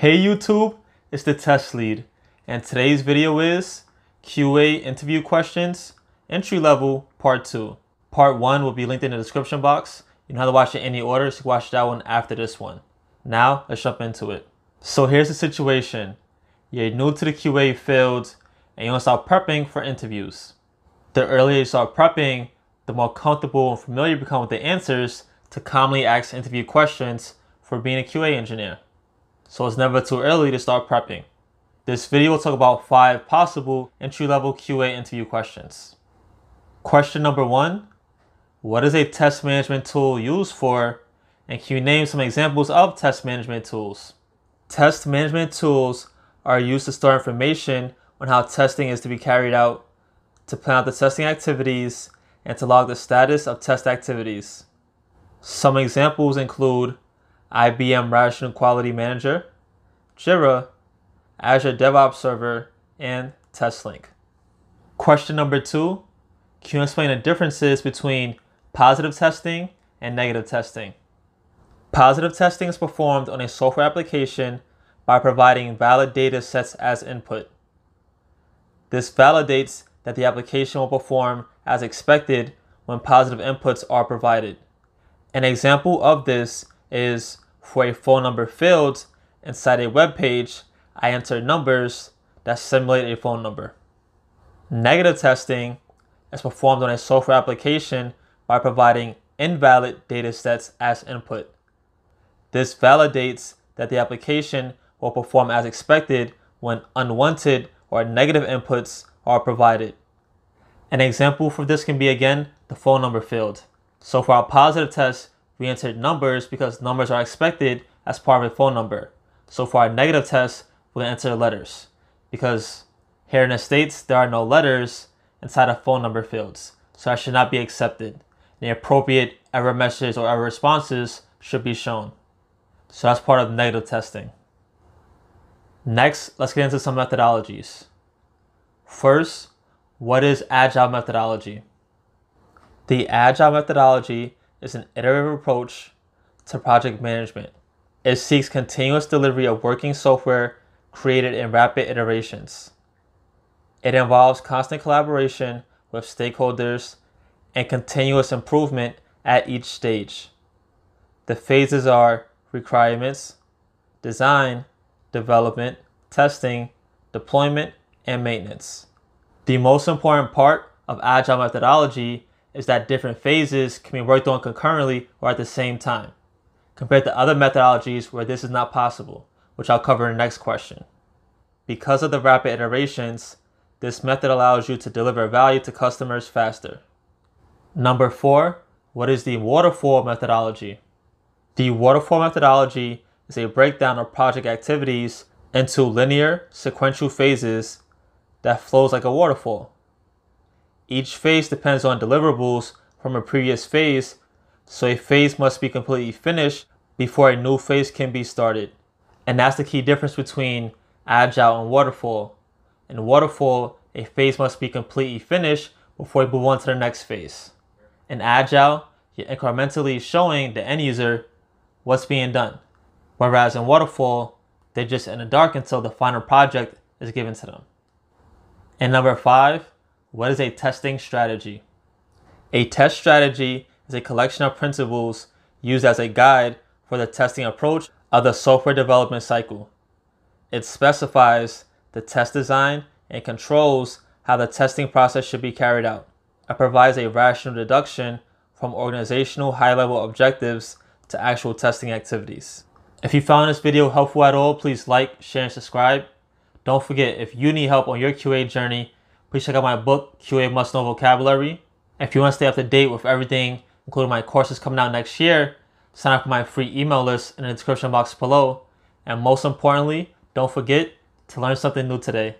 Hey YouTube, it's the test lead, and today's video is QA interview questions, entry level, part two. Part one will be linked in the description box. You don't have to watch it in any order, so watch that one after this one. Now, let's jump into it. So here's the situation. You're new to the QA field, and you want to start prepping for interviews. The earlier you start prepping, the more comfortable and familiar you become with the answers to commonly asked interview questions for being a QA engineer. So it's never too early to start prepping. This video will talk about five possible entry-level QA interview questions. Question number one, what is a test management tool used for? And can you name some examples of test management tools? Test management tools are used to store information on how testing is to be carried out, to plan out the testing activities, and to log the status of test activities. Some examples include IBM Rational Quality Manager, Jira, Azure DevOps Server, and TestLink. Question number two, can you explain the differences between positive testing and negative testing? Positive testing is performed on a software application by providing valid data sets as input. This validates that the application will perform as expected when positive inputs are provided. An example of this is for a phone number field inside a web page, I enter numbers that simulate a phone number. Negative testing is performed on a software application by providing invalid data sets as input. This validates that the application will perform as expected when unwanted or negative inputs are provided. An example for this can be again the phone number field. So for our positive test, we entered numbers because numbers are expected as part of a phone number. So for our negative test, we'll enter letters because here in the States, there are no letters inside of phone number fields. So that should not be accepted. The appropriate error messages or error responses should be shown. So that's part of negative testing. Next, let's get into some methodologies. First, what is Agile methodology? The Agile methodology is an iterative approach to project management. It seeks continuous delivery of working software created in rapid iterations. It involves constant collaboration with stakeholders and continuous improvement at each stage. The phases are requirements, design, development, testing, deployment, and maintenance. The most important part of Agile methodology is that different phases can be worked on concurrently or at the same time, compared to other methodologies where this is not possible, which I'll cover in the next question. Because of the rapid iterations, this method allows you to deliver value to customers faster. Number four, what is the waterfall methodology? The waterfall methodology is a breakdown of project activities into linear, sequential phases that flows like a waterfall. Each phase depends on deliverables from a previous phase, so a phase must be completely finished before a new phase can be started. And that's the key difference between Agile and Waterfall. In Waterfall, a phase must be completely finished before you move on to the next phase. In Agile, you're incrementally showing the end user what's being done. Whereas in Waterfall, they're just in the dark until the final project is given to them. And number five, what is a testing strategy? A test strategy is a collection of principles used as a guide for the testing approach of the software development cycle. It specifies the test design and controls how the testing process should be carried out. It provides a rational deduction from organizational high level objectives to actual testing activities. If you found this video helpful at all, please like, share, and subscribe. Don't forget, if you need help on your QA journey, please check out my book, QA Must Know Vocabulary. If you want to stay up to date with everything, including my courses coming out next year, sign up for my free email list in the description box below. And most importantly, don't forget to learn something new today.